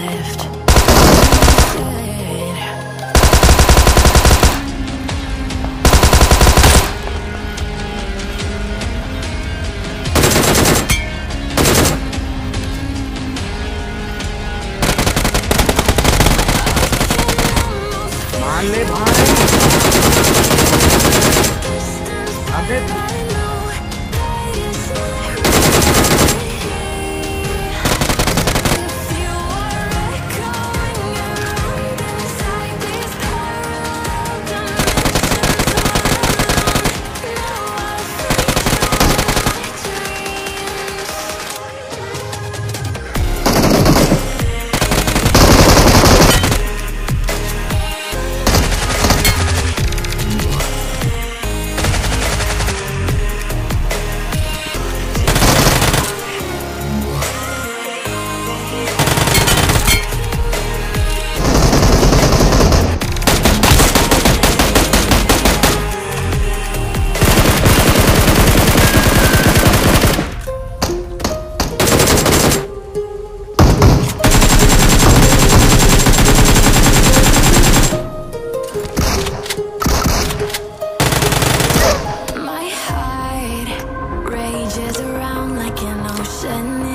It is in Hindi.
left. मान ले भाई अबे send